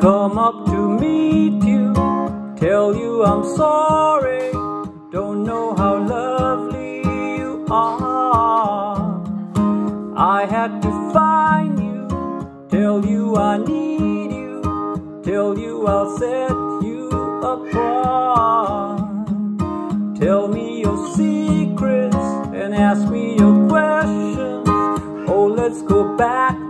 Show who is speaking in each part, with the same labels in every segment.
Speaker 1: Come up to meet you, tell you I'm sorry, don't know how lovely you are. I had to find you, tell you I need you, tell you I'll set you apart. Tell me your secrets and ask me your questions, oh let's go back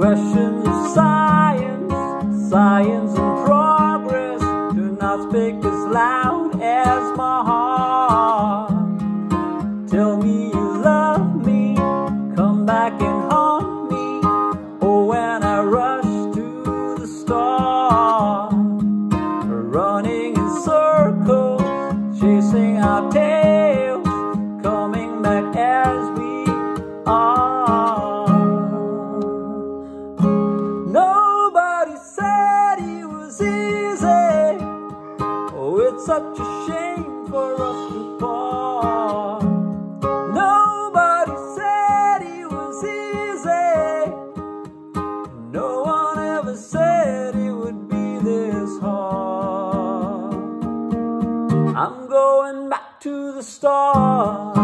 Speaker 1: question of science, science such a shame for us to part. Nobody said it was easy. No one ever said it would be this hard. I'm going back to the start.